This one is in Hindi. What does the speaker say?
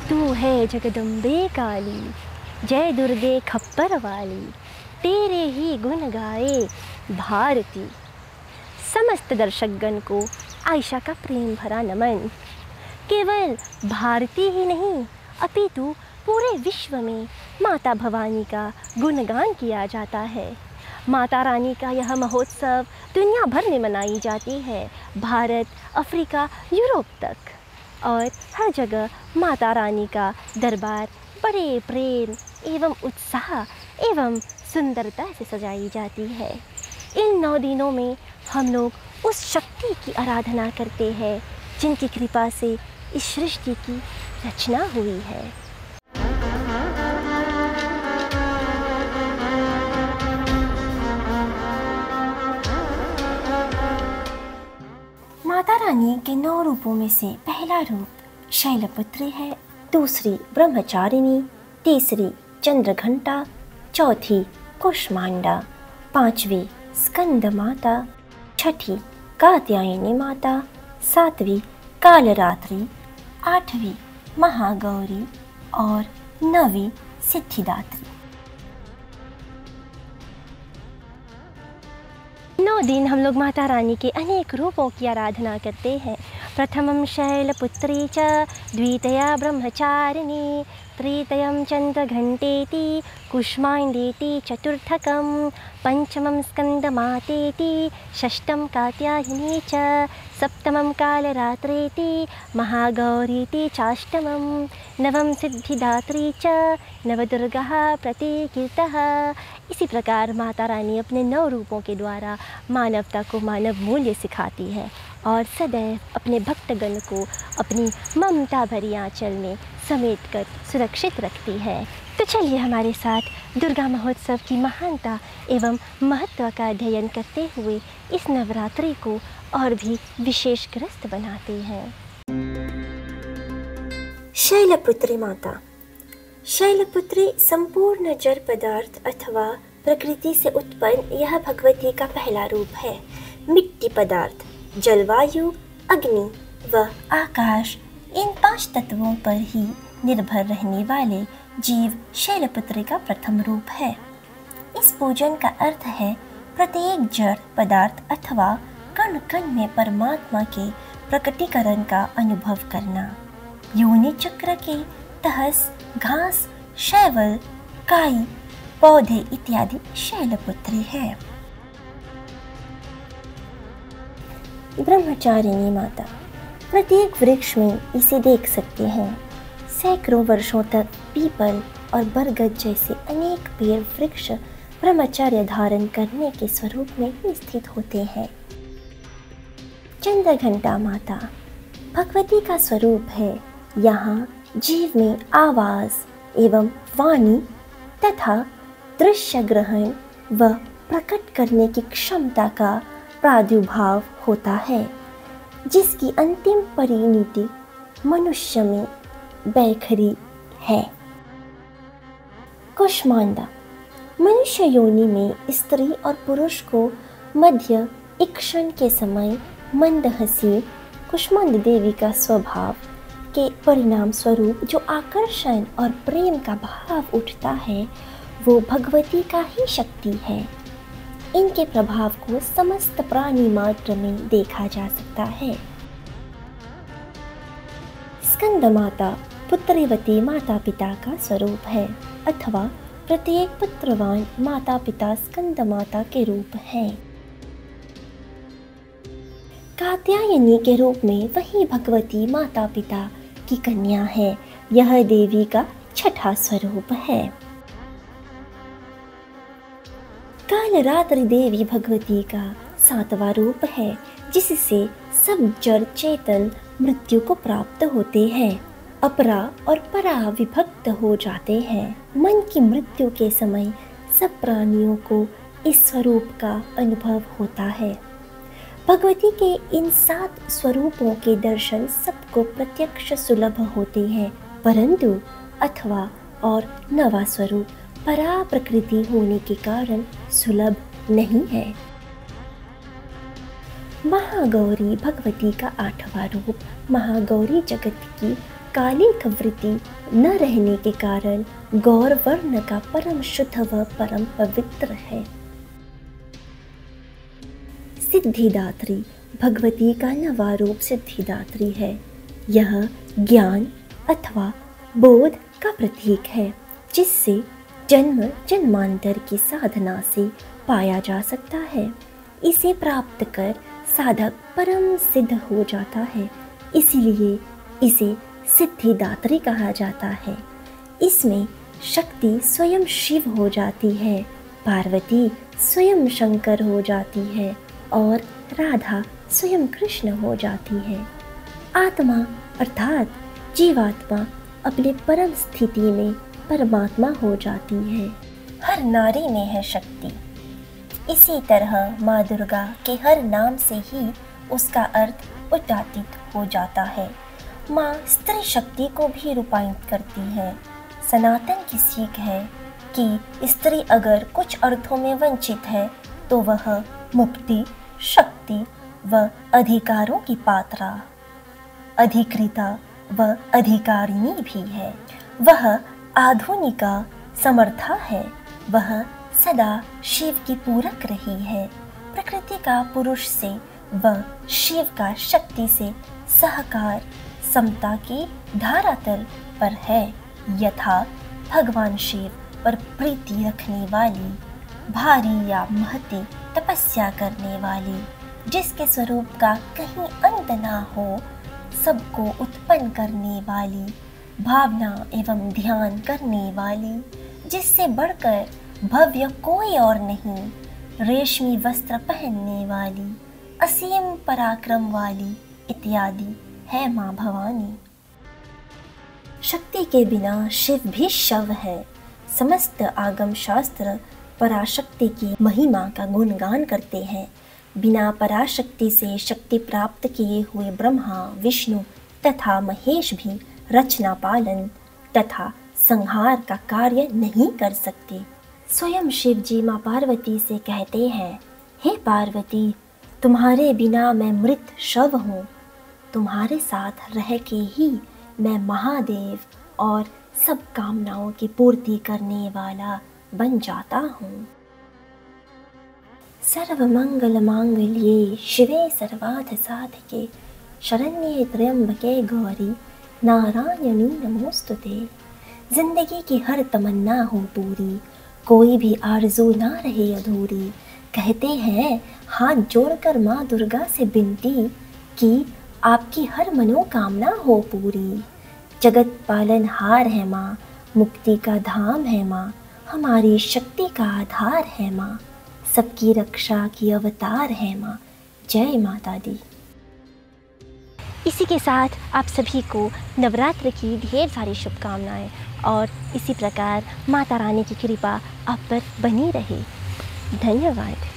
तू है जगदम्बे काली, जय दुर्गे खप्पर वाली, तेरे ही गुण गाए भारती। समस्त दर्शकगण को आयशा का प्रेम भरा नमन। केवल भारती ही नहीं, अपितु पूरे विश्व में माता भवानी का गुणगान किया जाता है। माता रानी का यह महोत्सव दुनिया भर में मनाई जाती है, भारत, अफ्रीका, यूरोप तक। और हर जगह माता रानी का दरबार, बड़े प्रेम एवं उत्साह एवं सुंदरता से सजाई जाती है। इन नौ दिनों में हम लोग उस शक्ति की आराधना करते हैं, जिनकी कृपा से इस सृष्टि की रचना हुई है। के नौ रूपों में से पहला रूप शैलपुत्री है, दूसरी ब्रह्मचारिणी, तीसरी चंद्रघंटा, चौथी कुष्मांडा, पांचवी स्कंद माता छठी कात्यायनी माता, सातवीं कालरात्रि, आठवीं महागौरी और नवी सिद्धिदात्री। नौ दिन हम लोग माता रानी के अनेक रूपों की आराधना करते हैं। प्रथम शैलपुत्री च, द्वितीया ब्रह्मचारिणी तृतीयं चन्द्रघण्टेति, कुष्माण्डेति, चतुर्थकं, पञ्चमं स्कन्दमातेति, षष्ठं कात्यायिनी च, सप्तमं कालरात्रेति, महागौरीति चाष्टमं नवम सिद्धिदात्री च, नवदुर्गः प्रतीकीर्तः इसी प्रकार माता रानी अपने नौ रूपों के द्वारा मानवता को मानव मूल्य सिखाती है और सदैव अपने भक्तगण को अपनी ममता भरी आंचल में समेट कर सुरक्षित रखती है। तो चलिए हमारे साथ दुर्गा महोत्सव की महानता एवं महत्व का अध्ययन करते हुए इस नवरात्रि को और भी विशेष ग्रस्त बनाते हैं। शैलपुत्री माता, शैलपुत्री संपूर्ण जड़ पदार्थ अथवा प्रकृति से उत्पन्न यह भगवती का पहला रूप है। मिट्टी पदार्थ, जलवायु, अग्नि व आकाश इन पाँच तत्वों पर ही निर्भर रहने वाले जीव शैलपुत्र का प्रथम रूप है। इस पूजन का अर्थ है, प्रत्येक जड़ पदार्थ अथवा कण कण में परमात्मा के प्रकटीकरण का अनुभव करना। योनि चक्र के तहस, घास, शैवल, काई, पौधे इत्यादि शैलपुत्री है। ब्रह्मचारिणी माता प्रत्येक वृक्ष में इसे देख सकते हैं। सैकड़ों वर्षों तक पीपल और बरगद जैसे अनेक पेड़ वृक्ष ब्रह्मचर्य धारण करने के स्वरूप में ही स्थित होते हैं। चंद्रघंटा माता, भगवती का स्वरूप है। यहाँ जीव में आवाज़ एवं वाणी तथा दृश्य ग्रहण व प्रकट करने की क्षमता का प्रादुर्भाव होता है। जिसकी अंतिम परिणति मनुष्य में बैखरी है। कुष्मांडा, मनुष्य योनि में स्त्री और पुरुष को मध्य इक्षण के समय मंद हसी कुष्मांड देवी का स्वभाव के परिणाम स्वरूप जो आकर्षण और प्रेम का भाव उठता है, वो भगवती का ही शक्ति है। इनके प्रभाव को समस्त प्राणी मात्र में देखा जा सकता है। स्कंद माता, पुत्रीवती माता पिता का स्वरूप है, अथवा प्रत्येक पुत्रवान माता पिता स्कंद माता के रूप हैं। कात्यायनी के रूप में वही भगवती माता पिता की कन्या है, यह देवी का छठा स्वरूप है। रात्रि देवी भगवती का सातवां रूप है, जिससे सब जड़ चेतन मृत्यु को प्राप्त होते हैं। अपरा और परा विभक्त हो जाते हैं। मन की मृत्यु के समय सब प्राणियों को इस स्वरूप का अनुभव होता है। भगवती के इन सात स्वरूपों के दर्शन सबको प्रत्यक्ष सुलभ होते हैं, परंतु अथवा और नवा स्वरूप परा प्रकृति होने के कारण सुलभ नहीं है। महागौरी भगवती का आठवां रूप, महागौरी जगत की कालिक वृत्ति न रहने के कारण गौर वर्ण का परम शुद्ध व परम पवित्र है। सिद्धिदात्री, भगवती का नवा रूप सिद्धिदात्री है। यह ज्ञान अथवा बोध का प्रतीक है, जिससे जन्म जन्मांतर की साधना से पाया जा सकता है। इसे प्राप्त कर साधक परम सिद्ध हो जाता है। इसलिए इसे सिद्धिदात्री कहा जाता है। इसमें शक्ति स्वयं शिव हो जाती है, पार्वती स्वयं शंकर हो जाती है और राधा स्वयं कृष्ण हो जाती है। आत्मा अर्थात जीवात्मा अपने परम स्थिति में परमात्मा हो जाती है। हर नारी में है शक्ति। इसी तरह माँ दुर्गा के हर नाम से ही उसका अर्थ उच्चाटित हो जाता है। माँ स्त्री शक्ति को भी रूपायित करती है। सनातन की सीख है कि स्त्री अगर कुछ अर्थों में वंचित है तो वह मुक्ति, शक्ति व अधिकारों की पात्रा। अधिकृता व अधिकारिणी भी है। वह आधुनिका समर्था है। वह सदा शिव की पूरक रही है। प्रकृति का पुरुष से व शिव का शक्ति से सहकार, समता की धारातल पर है। यथा भगवान शिव पर प्रीति रखने वाली, भारी या महती तपस्या करने वाली, जिसके स्वरूप का कहीं अंत ना हो, सबको उत्पन्न करने वाली भावना एवं ध्यान करने वाली, जिससे बढ़कर भव्य कोई और नहीं, रेशमी वस्त्र पहनने वाली, असीम पराक्रम वाली इत्यादि है माँ भवानी। शक्ति के बिना शिव भी शव है। समस्त आगम शास्त्र पराशक्ति की महिमा का गुणगान करते हैं। बिना पराशक्ति से शक्ति प्राप्त किए हुए ब्रह्मा, विष्णु तथा महेश भी रचना पालन तथा संहार का कार्य नहीं कर सकते। स्वयं शिव जी माँ पार्वती से कहते हैं, हे पार्वती, तुम्हारे बिना मैं मृत शव हूँ। तुम्हारे साथ रह के ही मैं महादेव और सब कामनाओं की पूर्ति करने वाला बन जाता हूँ। सर्वमङ्गलमाङ्गल्ये शिवे सर्वार्थसाधिके शरण्ये त्र्यंबके गौरी नारायणी नमोस्तुते। ज़िंदगी की हर तमन्ना हो पूरी। कोई भी आरज़ू ना रहे अधूरी। कहते हैं, हाथ जोड़कर माँ दुर्गा से बिनती कि आपकी हर मनोकामना हो पूरी। जगत पालन हार है माँ, मुक्ति का धाम है माँ, हमारी शक्ति का आधार है माँ। सबकी रक्षा की अवतार है माँ। जय माता दी। इसी के साथ आप सभी को नवरात्र की ढेर सारी शुभकामनाएँ और इसी प्रकार माता रानी की कृपा आप पर बनी रहे। धन्यवाद।